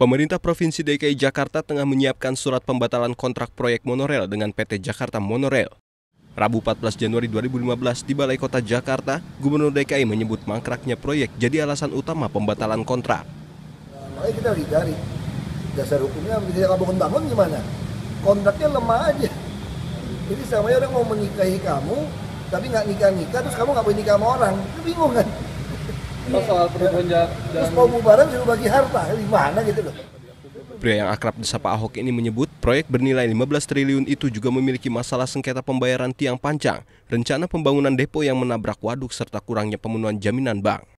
Pemerintah Provinsi DKI Jakarta tengah menyiapkan surat pembatalan kontrak proyek monorail dengan PT Jakarta Monorail. Rabu 14 Januari 2015 di Balai Kota Jakarta, Gubernur DKI menyebut mangkraknya proyek jadi alasan utama pembatalan kontrak. Makanya kita lagi cari dasar hukumnya tidak bangun-bangun gimana? Kontraknya lemah aja. Jadi sama orang mau menikahi kamu, tapi nggak nikah-nikah, terus kamu nggak boleh nikah sama orang, itu bingung kan? Terus soal perubahan jalan Terus mau bubaran suruh bagi harta, gimana gitu loh. Pria yang akrab disapa Ahok ini menyebut proyek bernilai 15 triliun itu juga memiliki masalah sengketa pembayaran tiang panjang, rencana pembangunan depo yang menabrak waduk serta kurangnya pemenuhan jaminan bank.